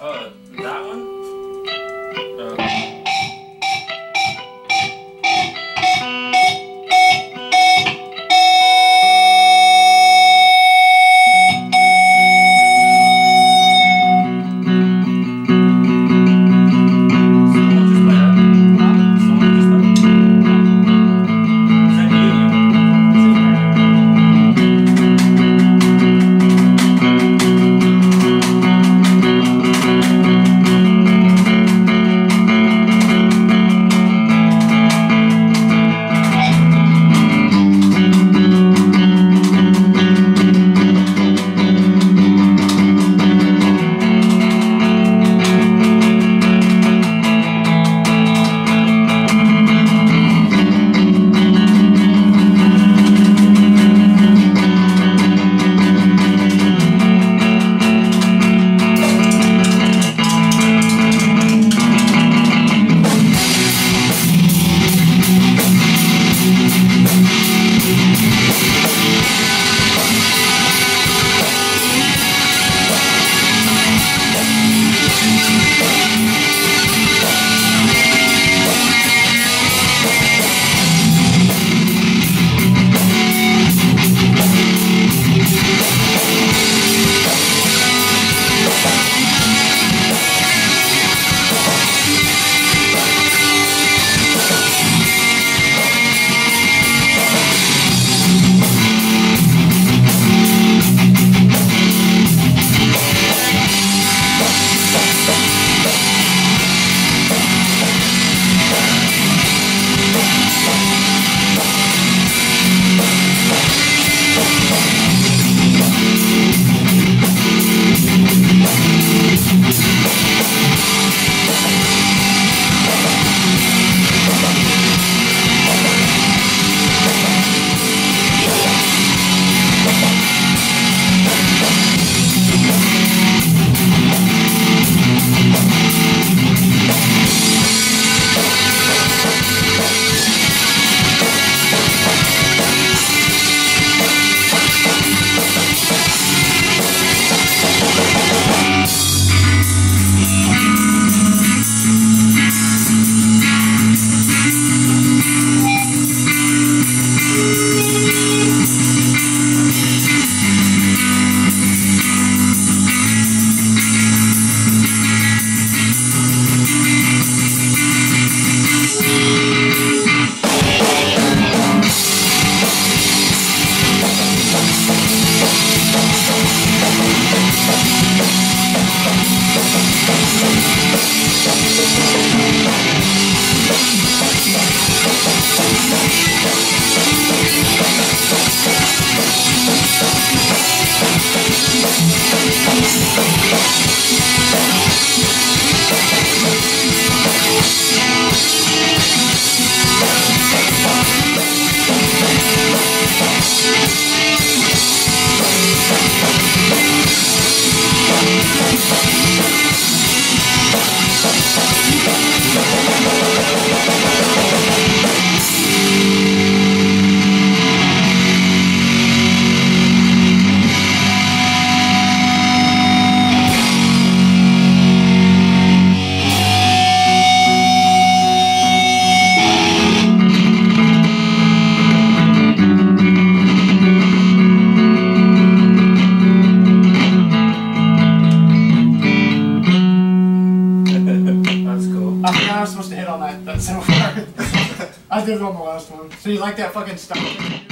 Uh, That's cool. I think I was supposed to hit on that, that so far. I did it on the last one. So you like that fucking stuff?